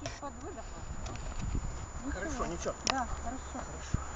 чуть-чуть подвыдохла. Хорошо, ничего. Да, хорошо. Хорошо.